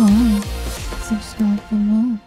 Subscribe for more.